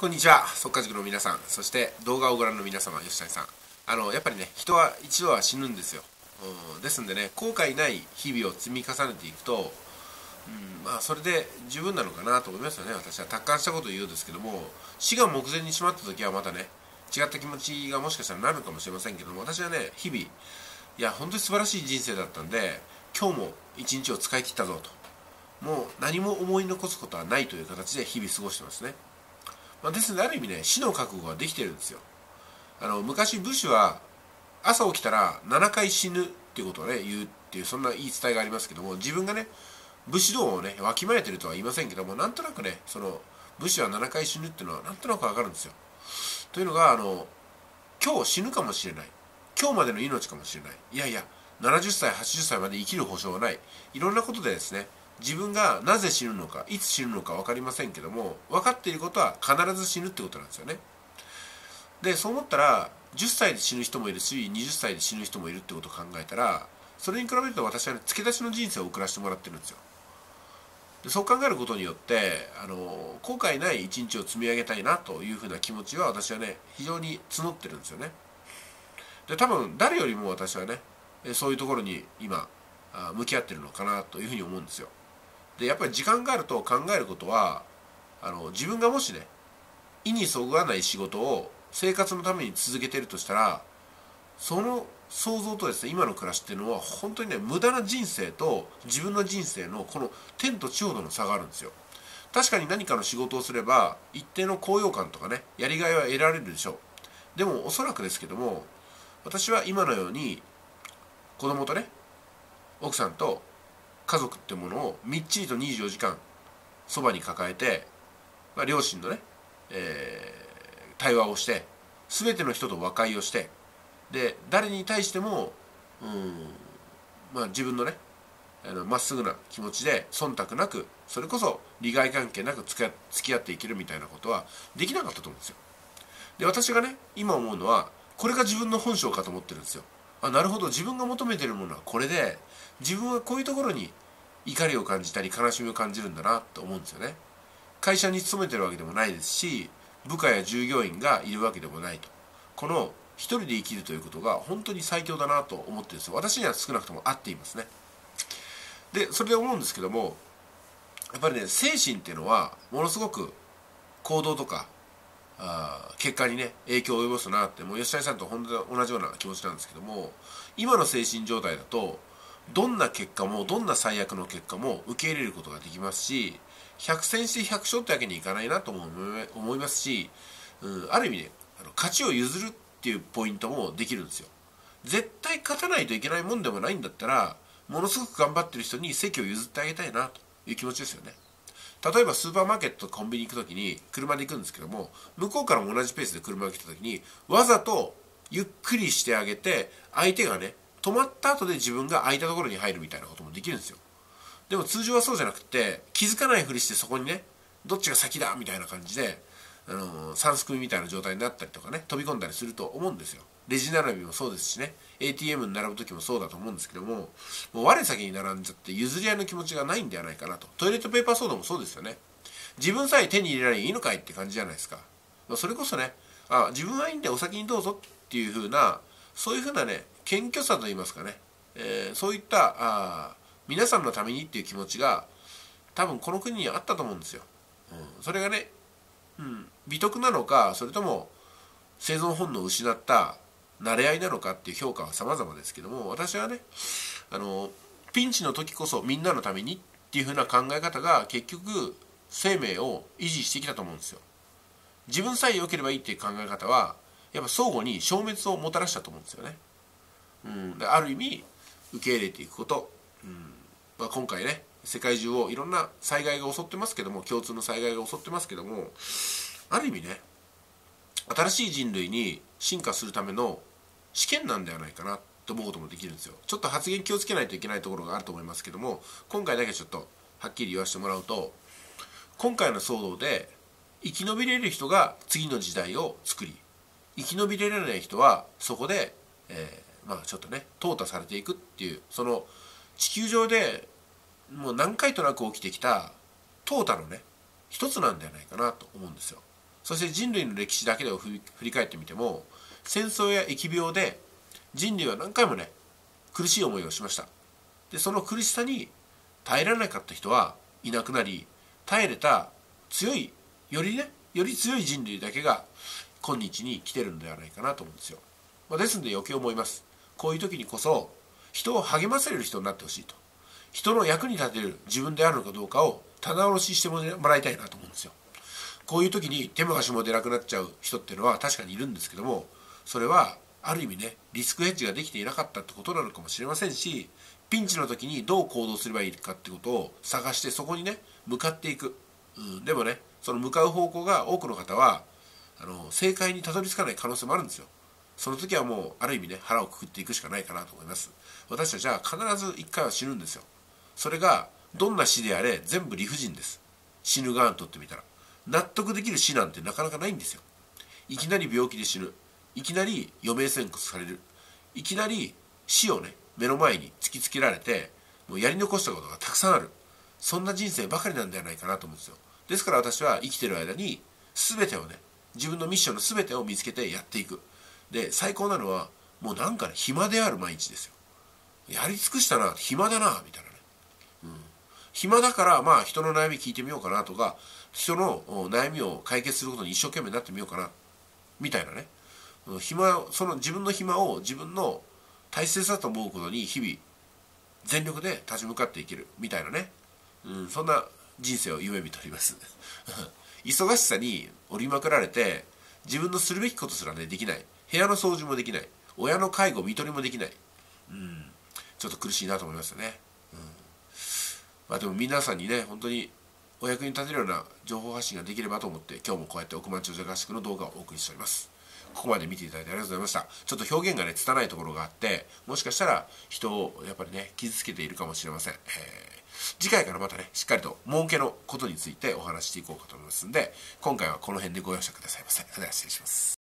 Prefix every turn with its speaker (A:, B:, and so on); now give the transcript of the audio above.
A: こんにちは。速稼塾の皆さん。そして動画をご覧の皆様吉谷さん。あのやっぱりね人は一度は死ぬんですよ、うん、ですんでね後悔ない日々を積み重ねていくと、うん、まあそれで十分なのかなと思いますよね。私は。達観したことを言うんですけども死が目前にしまった時はまたね違った気持ちがもしかしたらなるかもしれませんけども私はね日々いや本当に素晴らしい人生だったんで今日も一日を使い切ったぞと。もう何も思い残すことはないという形で日々過ごしてますね、まあ、ですのである意味ね死の覚悟ができてるんですよ。あの昔武士は朝起きたら7回死ぬっていうことをね言うっていうそんな言い伝えがありますけども自分がね武士道をねわきまえてるとは言いませんけどもなんとなくねその武士は7回死ぬっていうのはなんとなくわかるんですよ。というのがあの今日死ぬかもしれない。今日までの命かもしれない。いやいや70歳80歳まで生きる保証はない。いろんなことでですね自分がなぜ死ぬのかいつ死ぬのか分かりませんけども分かっていることは必ず死ぬってことなんですよね。でそう思ったら10歳で死ぬ人もいるし20歳で死ぬ人もいるってことを考えたらそれに比べると私は、ね、付け出しの人生を送らせてもらってるんですよ。でそう考えることによってあの後悔ない一日を積み上げたいなというふうな気持ちは私はね非常に募ってるんですよね。で多分誰よりも私はねそういうところに今向き合ってるのかなというふうに思うんですよ。でやっぱり時間があると考えることはあの自分がもしね意にそぐわない仕事を生活のために続けてるとしたらその想像とですね今の暮らしっていうのは本当にね無駄な人生と自分の人生のこの天と地ほどの差があるんですよ。確かに何かの仕事をすれば一定の高揚感とかねやりがいは得られるでしょう。でもおそらくですけども私は今のように子供とね奥さんと家族ってものをみっちりと24時間そばに抱えて、まあ、両親のね、えー、対話をして全ての人と和解をしてで誰に対してもうん、まあ、自分のねまっすぐな気持ちで忖度なくそれこそ利害関係なく付き合っていけるみたいなことはできなかったと思うんですよ。で私がね今思うのはこれが自分の本性かと思ってるんですよ。あなるほど自分が求めてるものはこれで自分はこういうところに怒りを感じたり悲しみを感じるんだなと思うんですよね。会社に勤めてるわけでもないですし部下や従業員がいるわけでもないと。この一人で生きるということが本当に最強だなと思ってるんですよ。私には少なくとも合っていますね。でそれで思うんですけどもやっぱりね精神っていうのはものすごく行動とかあ結果にね影響を及ぼすなってもう吉谷さんと本当に同じような気持ちなんですけども今の精神状態だとどんな結果もどんな最悪の結果も受け入れることができますし百戦して百勝ってわけにいかないなとも思いますし、うん、ある意味ねあの勝ちを譲るっていうポイントもできるんですよ。絶対勝たないといけないもんでもないんだったらものすごく頑張ってる人に席を譲ってあげたいなという気持ちですよね。例えばスーパーマーケットコンビニ行く時に車で行くんですけども向こうからも同じペースで車が来た時にわざとゆっくりしてあげて相手がね止まった後で自分が空いたところに入るみたいなこともできるんですよ。でも通常はそうじゃなくて気づかないふりしてそこにねどっちが先だみたいな感じであの三すくみみたいな状態になったりとかね飛び込んだりすると思うんですよ。レジ並びもそうですしね ATM に並ぶ時もそうだと思うんですけどももう我先に並んじゃって譲り合いの気持ちがないんではないかなと。トイレットペーパーソードもそうですよね。自分さえ手に入れられいいのかいって感じじゃないですか。まそれこそねあ自分はいいんでお先にどうぞっていう風なそういう風なね謙虚さといいますかね、えー、そういったあ皆さんのためにっていう気持ちが多分この国にあったと思うんですよ、うん、それがね、うん、美徳なのかそれとも生存本能を失った慣れ合いなのかっていう評価は様々ですけども私はねあのピンチの時こそみんなのためにっていう風な考え方が結局生命を維持してきたと思うんですよ。自分さえ良ければいいっていう考え方はやっぱ相互に消滅をもたらしたと思うんですよね。うん、ある意味受け入れていくこと、うん。まあ、今回ね世界中をいろんな災害が襲ってますけども共通の災害が襲ってますけどもある意味ね新しい人類に進化するための試験なんではないかなと思うこともできるんですよ。ちょっと発言気をつけないといけないところがあると思いますけども今回だけちょっとはっきり言わせてもらうと今回の騒動で生き延びれる人が次の時代を作り生き延びれない人はそこで、えーまあちょっとね淘汰されていくっていうその地球上でもう何回となく起きてきた淘汰のね一つなんではないかなと思うんですよ。そして人類の歴史だけでを振り返ってみても戦争や疫病で人類は何回もね苦しい思いをしました。でその苦しさに耐えられなかった人はいなくなり耐えれた強いよりねより強い人類だけが今日に来てるんではないかなと思うんですよ、ま、ですんで余計思います。こういう時にこそ人を励ませれる人になってほしいと。人の役に立てる自分であるのかどうかを棚卸ししてもらいたいなと思うんですよ。こういう時に手も足も出なくなっちゃう人っていうのは確かにいるんですけどもそれはある意味ねリスクヘッジができていなかったってことなのかもしれませんしピンチの時にどう行動すればいいかってことを探してそこにね向かっていく、うん、でもねその向かう方向が多くの方はあの正解にたどり着かない可能性もあるんですよ。その時はもうある意味ね腹をくくっていくしかないかなと思います。私たちは必ず一回は死ぬんですよ。それがどんな死であれ全部理不尽です。死ぬ側にとってみたら。納得できる死なんてなかなかないんですよ。いきなり病気で死ぬ。いきなり余命宣告される。いきなり死をね目の前に突きつけられてもうやり残したことがたくさんある。そんな人生ばかりなんではないかなと思うんですよ。ですから私は生きてる間に全てをね自分のミッションの全てを見つけてやっていく。で最高なのはもうなんかね暇である毎日ですよ。やり尽くしたな暇だなみたいなね、うん、暇だからまあ人の悩み聞いてみようかなとか人の悩みを解決することに一生懸命になってみようかなみたいなね。暇その自分の暇を自分の大切だと思うことに日々全力で立ち向かっていけるみたいなね、うん、そんな人生を夢見ております。忙しさに折りまくられて自分のするべきことすらねできない。部屋の掃除もできない。親の介護看取りもできない、うん、ちょっと苦しいなと思いますよね、うん、まあでも皆さんにね本当にお役に立てるような情報発信ができればと思って今日もこうやって億万長者合宿の動画をお送りしております。ここまで見ていただいてありがとうございました。ちょっと表現がね拙いところがあってもしかしたら人をやっぱりね傷つけているかもしれません、えー、次回からまたねしっかりと儲けのことについてお話していこうかと思いますんで今回はこの辺でご容赦くださいませ。では失礼します。